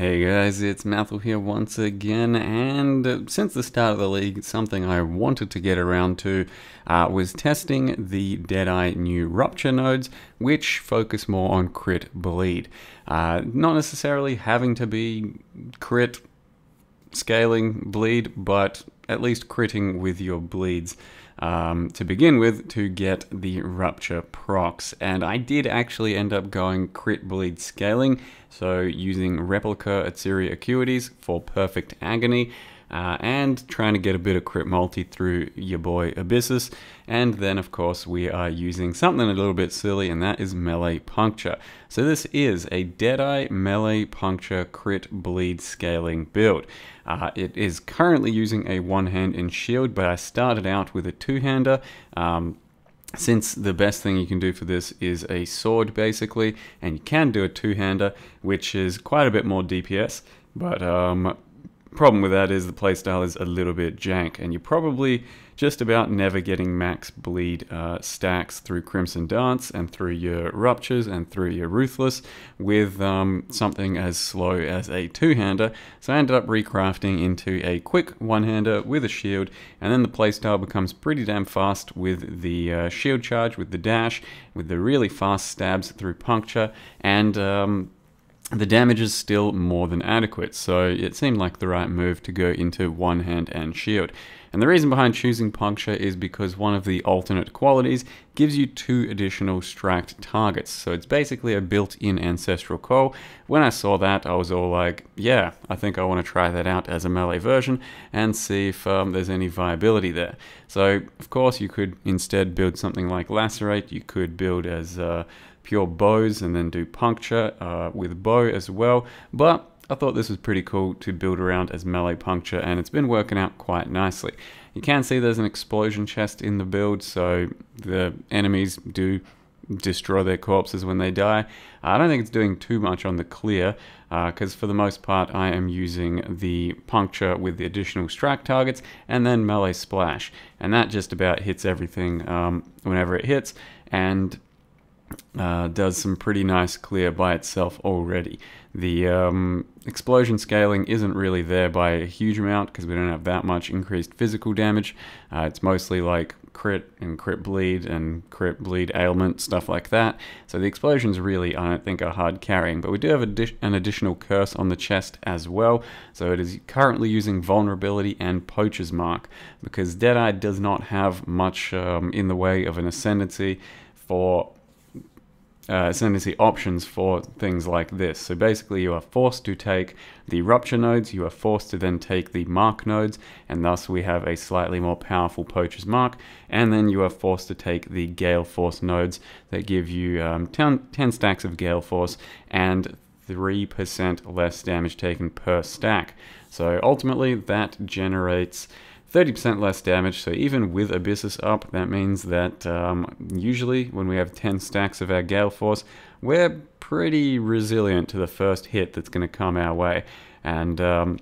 Hey guys, it's Mathil here once again, and since the start of the league, something I wanted to get around to uh, was testing the Deadeye new Rupture nodes, which focus more on crit bleed. Uh, not necessarily having to be crit scaling bleed, but at least critting with your bleeds um, to begin with to get the Rupture procs. And I did actually end up going crit bleed scaling, so using Replica Atziri Acuities for Perfect Agony. Uh, and trying to get a bit of crit multi through your boy Abyssus. And then, of course, we are using something a little bit silly, and that is melee puncture. So this is a Deadeye melee puncture crit bleed scaling build. Uh, it is currently using a one hand in shield, but I started out with a two hander. Um, since the best thing you can do for this is a sword basically and you can do a two-hander which is quite a bit more DPS but um, Problem with that is the playstyle is a little bit jank, and you're probably just about never getting max bleed uh, stacks through Crimson Dance and through your Ruptures and through your Ruthless with um, something as slow as a two-hander. So I ended up recrafting into a quick one-hander with a shield, and then the playstyle becomes pretty damn fast with the uh, shield charge, with the dash, with the really fast stabs through puncture, and um, the damage is still more than adequate, so it seemed like the right move to go into one hand and shield. And the reason behind choosing Puncture is because one of the alternate qualities gives you two additional stracked targets. So it's basically a built-in Ancestral Call. When I saw that, I was all like, yeah, I think I want to try that out as a melee version and see if um, there's any viability there. So, of course, you could instead build something like Lacerate. You could build as... Uh, pure bows and then do puncture uh, with bow as well. But I thought this was pretty cool to build around as melee puncture and it's been working out quite nicely. You can see there's an explosion chest in the build so the enemies do destroy their corpses when they die. I don't think it's doing too much on the clear because uh, for the most part I am using the puncture with the additional strike targets and then melee splash and that just about hits everything um, whenever it hits and uh, does some pretty nice clear by itself already. The um, explosion scaling isn't really there by a huge amount because we don't have that much increased physical damage. Uh, it's mostly like crit and crit bleed and crit bleed ailment, stuff like that. So the explosions really, I don't think, are hard carrying. But we do have an additional curse on the chest as well. So it is currently using vulnerability and poacher's mark because Deadeye does not have much um, in the way of an ascendancy for uh, ascendancy options for things like this. So basically you are forced to take the rupture nodes, you are forced to then take the mark nodes, and thus we have a slightly more powerful poacher's mark, and then you are forced to take the gale force nodes that give you um, 10, 10 stacks of gale force and 3% less damage taken per stack. So ultimately that generates 30% less damage, so even with Abyssus up, that means that um, usually when we have 10 stacks of our Gale Force, we're pretty resilient to the first hit that's going to come our way. And um,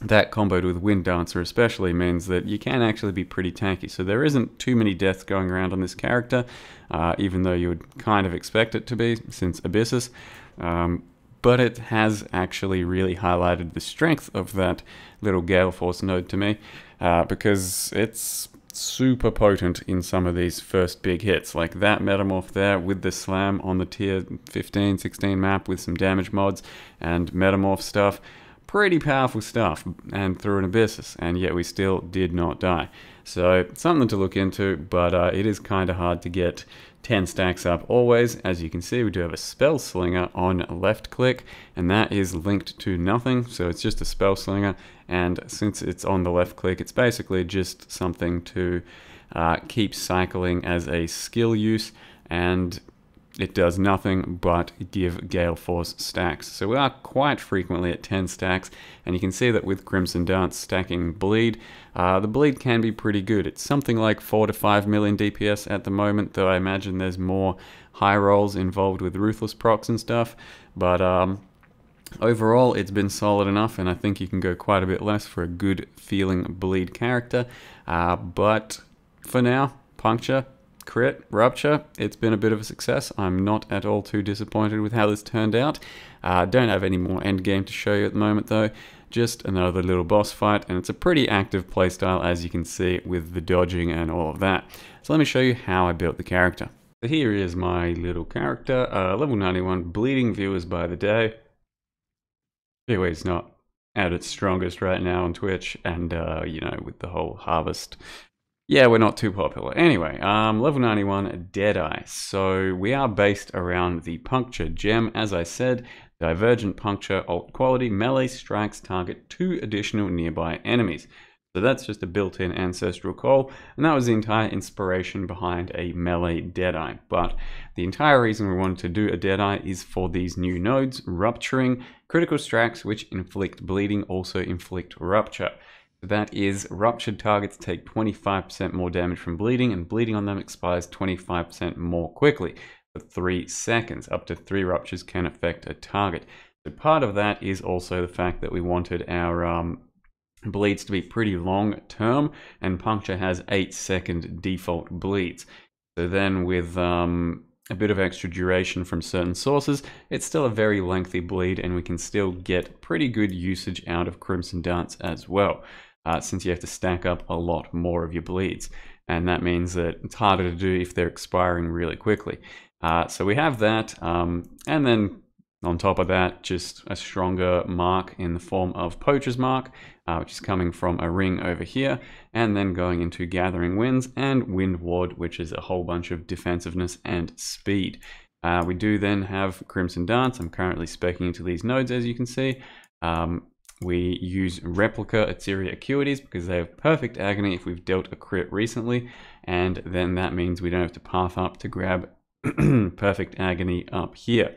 that comboed with Wind Dancer especially means that you can actually be pretty tanky. So there isn't too many deaths going around on this character, uh, even though you would kind of expect it to be since Abyssus. Um, but it has actually really highlighted the strength of that little Gale Force node to me uh, because it's super potent in some of these first big hits like that metamorph there with the slam on the tier 15 16 map with some damage mods and metamorph stuff. Pretty powerful stuff and through an abyssus and yet we still did not die. So something to look into but uh, it is kind of hard to get 10 stacks up always. As you can see, we do have a spell slinger on left click, and that is linked to nothing, so it's just a spell slinger. And since it's on the left click, it's basically just something to uh, keep cycling as a skill use, and it does nothing but give Gale Force stacks. So we are quite frequently at 10 stacks, and you can see that with Crimson Dance stacking bleed, uh, the bleed can be pretty good. It's something like 4 to 5 million DPS at the moment, though I imagine there's more high rolls involved with Ruthless procs and stuff, but um, overall it's been solid enough, and I think you can go quite a bit less for a good feeling bleed character, uh, but for now, Puncture, crit, Rupture, it's been a bit of a success. I'm not at all too disappointed with how this turned out. Uh, don't have any more endgame to show you at the moment though. Just another little boss fight, and it's a pretty active playstyle as you can see with the dodging and all of that. So let me show you how I built the character. So here is my little character, uh, level 91, bleeding viewers by the day. Anyway, it's not at its strongest right now on Twitch, and uh, you know, with the whole harvest yeah, we're not too popular. Anyway, um, level 91, Deadeye. So we are based around the Puncture Gem. As I said, Divergent Puncture, alt quality, melee strikes target two additional nearby enemies. So that's just a built-in ancestral call, and that was the entire inspiration behind a melee Deadeye. But the entire reason we wanted to do a Deadeye is for these new nodes, rupturing, critical strikes which inflict bleeding also inflict rupture. That is, ruptured targets take 25% more damage from bleeding, and bleeding on them expires 25% more quickly for 3 seconds. Up to 3 ruptures can affect a target. So part of that is also the fact that we wanted our um, bleeds to be pretty long term, and puncture has 8 second default bleeds. So then with um, a bit of extra duration from certain sources, it's still a very lengthy bleed and we can still get pretty good usage out of Crimson Dance as well uh, since you have to stack up a lot more of your bleeds. And that means that it's harder to do if they're expiring really quickly. Uh, so we have that. Um, and then on top of that, just a stronger mark in the form of Poacher's Mark, uh, which is coming from a ring over here, and then going into Gathering Winds and Wind Ward, which is a whole bunch of defensiveness and speed. Uh, we do then have Crimson Dance. I'm currently specking into these nodes, as you can see. Um, we use replica Atziri Acuities because they have perfect agony if we've dealt a crit recently, and then that means we don't have to path up to grab perfect agony up here,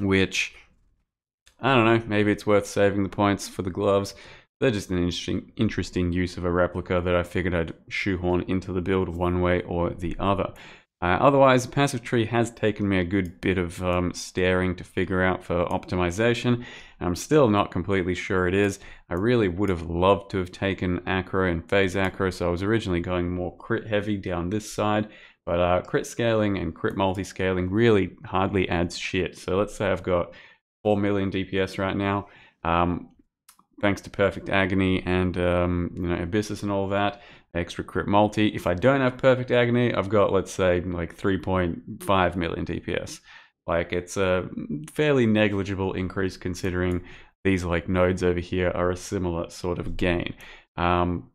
which I don't know, maybe it's worth saving the points for the gloves. They're just an interesting, interesting use of a replica that I figured I'd shoehorn into the build one way or the other. Uh, otherwise, Passive Tree has taken me a good bit of um, staring to figure out for optimization. I'm still not completely sure it is. I really would have loved to have taken Acro and Phase Acro, so I was originally going more crit heavy down this side, but uh, crit scaling and crit multi-scaling really hardly adds shit. So let's say I've got 4 million DPS right now. Um, thanks to Perfect Agony and um, you know Abyssus and all that extra crit multi. If I don't have perfect agony, I've got, let's say, like 3.5 million DPS. Like it's a fairly negligible increase considering these like nodes over here are a similar sort of gain. Um,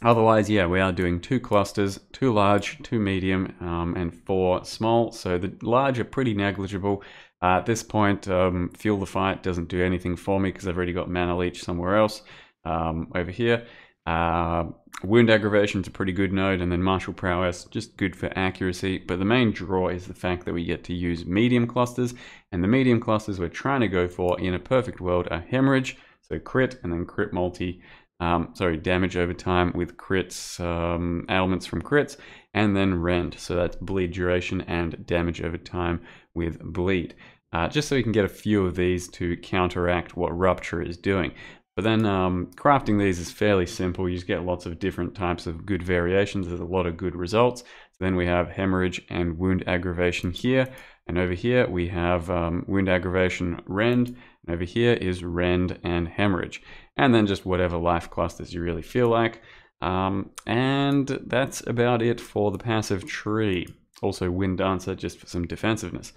otherwise, yeah, we are doing two clusters, two large, two medium, um, and four small. So the large are pretty negligible. Uh, at this point, um, Fuel the Fight doesn't do anything for me because I've already got Mana Leech somewhere else um, over here. Uh, wound aggravation is a pretty good node, and then martial prowess, just good for accuracy. But the main draw is the fact that we get to use medium clusters, and the medium clusters we're trying to go for in a perfect world are hemorrhage, so crit, and then crit multi, um, sorry, damage over time with crits, um, ailments from crits, and then rend, so that's bleed duration and damage over time with bleed. Uh, just so we can get a few of these to counteract what Rupture is doing. But then um, crafting these is fairly simple. You just get lots of different types of good variations. There's a lot of good results. So then we have hemorrhage and wound aggravation here. And over here we have um, wound aggravation rend. And over here is rend and hemorrhage. And then just whatever life clusters you really feel like. Um, and that's about it for the passive tree. Also wind dancer just for some defensiveness.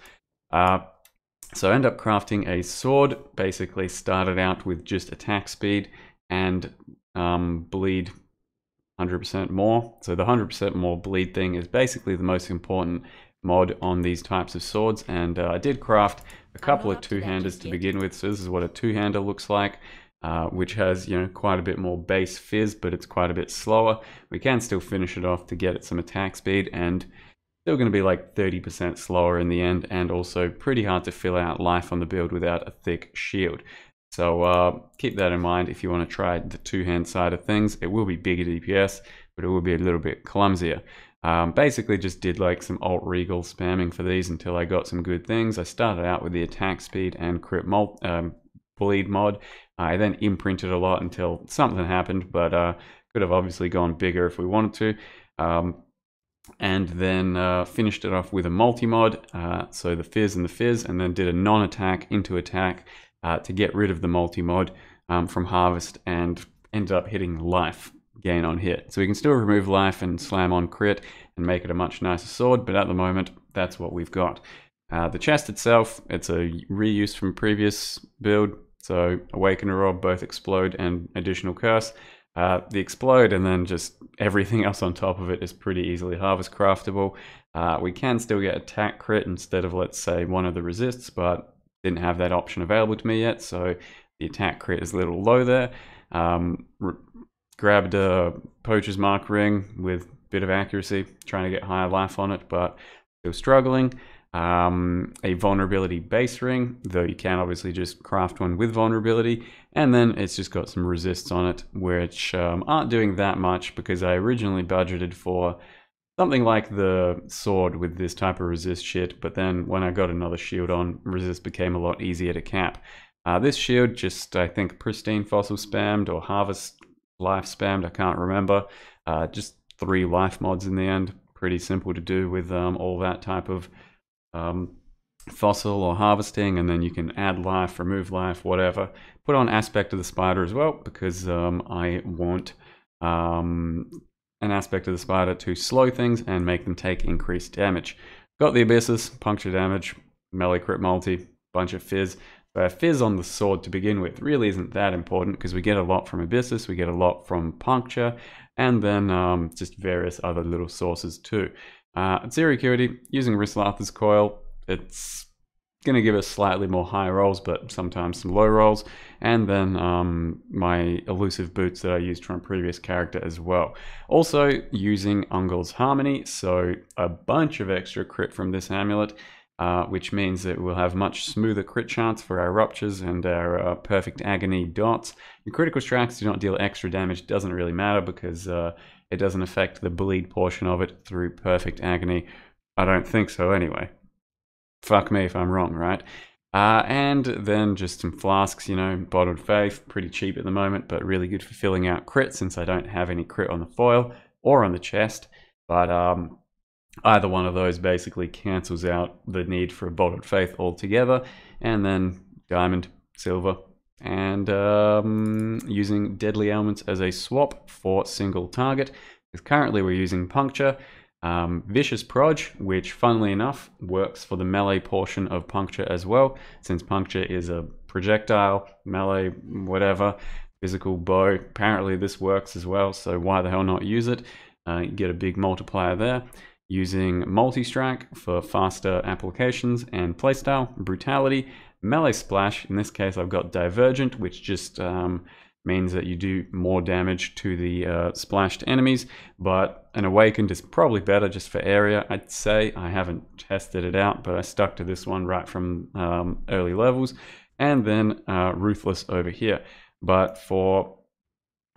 Uh, so I end up crafting a sword, basically started out with just attack speed and um, bleed 100% more. So the 100% more bleed thing is basically the most important mod on these types of swords. And uh, I did craft a couple of two-handers to begin with. So this is what a two-hander looks like. Uh, which has you know quite a bit more base phys, but it's quite a bit slower. We can still finish it off to get it some attack speed, and still going to be like 30% slower in the end and also pretty hard to fill out life on the build without a thick shield. So uh, keep that in mind if you want to try the two-hand side of things. It will be bigger DPS, but it will be a little bit clumsier. Um, basically just did like some alt regal spamming for these until I got some good things. I started out with the attack speed and crit um, bleed mod. I then imprinted a lot until something happened, but uh, could have obviously gone bigger if we wanted to. Um, and then uh, finished it off with a multi-mod, uh, so the Phys and the Phys, and then did a non-attack into attack uh, to get rid of the multi-mod um, from Harvest and ended up hitting life gain on hit. So we can still remove life and slam on crit and make it a much nicer sword, but at the moment, that's what we've got. Uh, the chest itself, it's a reuse from previous build, so Awakener Orb, both Explode and Additional Curse. Uh, the Explode and then just everything else on top of it is pretty easily harvest craftable. Uh, we can still get attack crit instead of, let's say, one of the resists, but didn't have that option available to me yet, so the attack crit is a little low there. Um, grabbed a Poacher's Mark ring with a bit of accuracy, trying to get higher life on it, but still struggling. Um, a vulnerability base ring, though you can obviously just craft one with vulnerability. And then it's just got some resists on it, which um, aren't doing that much because I originally budgeted for something like the sword with this type of resist shit, but then when I got another shield on, resist became a lot easier to cap. Uh, this shield just, I think, pristine fossil spammed or harvest life spammed, I can't remember. Uh, just three life mods in the end. Pretty simple to do with um, all that type of um, fossil or harvesting, and then you can add life, remove life, whatever. Put on aspect of the spider as well, because um, I want um, an aspect of the spider to slow things and make them take increased damage. Got the Abyssus, puncture damage, melee crit multi, bunch of phys. So phys on the sword to begin with really isn't that important because we get a lot from Abyssus, we get a lot from puncture, and then um, just various other little sources too. Uh, Zero Acuity, using Ryslatha's Coil, it's going to give us slightly more high rolls, but sometimes some low rolls. And then um, my elusive boots that I used from a previous character as well. Also using Ungil's Harmony, so a bunch of extra crit from this amulet. Uh, which means that we'll have much smoother crit chance for our ruptures and our uh, perfect agony dots. Your critical strikes do not deal extra damage, doesn't really matter because uh, it doesn't affect the bleed portion of it through perfect agony. I don't think so anyway. Fuck me if I'm wrong, right? Uh, and then just some flasks, you know, bottled faith, pretty cheap at the moment, but really good for filling out crit since I don't have any crit on the foil or on the chest. But um, Either one of those basically cancels out the need for a bottled faith altogether. And then diamond, silver, and um, using deadly ailments as a swap for single target. Because currently we're using puncture, um, vicious proj, which funnily enough works for the melee portion of puncture as well, since puncture is a projectile, melee, whatever, physical bow. Apparently this works as well, so why the hell not use it? Uh, you get a big multiplier there using multi-strike for faster applications and playstyle, brutality, melee splash, in this case I've got divergent, which just um, means that you do more damage to the uh, splashed enemies, but an awakened is probably better just for area, I'd say. I haven't tested it out, but I stuck to this one right from um, early levels. And then uh, Ruthless over here. But for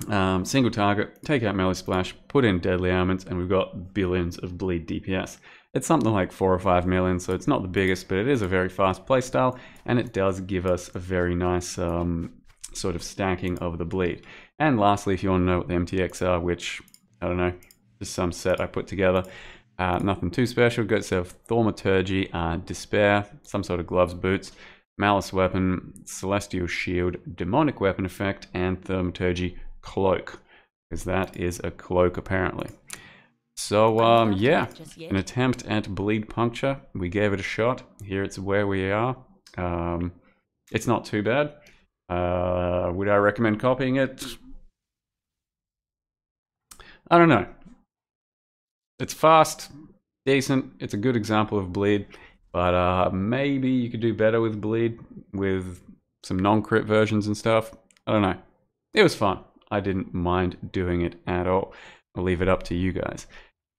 um, single target, take out melee splash, put in deadly ailments, and we've got billions of bleed DPS. It's something like 4 or 5 million, so it's not the biggest, but it is a very fast playstyle, and it does give us a very nice um, sort of stacking of the bleed. And lastly, if you want to know what the MTX are, which, I don't know, just some set I put together, uh, nothing too special, got yourself Thaumaturgy, uh, Despair, some sort of gloves, boots, Malice Weapon, Celestial Shield, Demonic Weapon Effect, and Thaumaturgy cloak, because that is a cloak apparently. So um, yeah, an attempt at bleed puncture. We gave it a shot. Here it's where we are. Um, it's not too bad. Uh, would I recommend copying it? I don't know. It's fast, decent. It's a good example of bleed, but uh, maybe you could do better with bleed with some non-crit versions and stuff. I don't know. It was fun. I didn't mind doing it at all. I'll leave it up to you guys.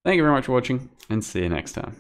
Thank you very much for watching and see you next time.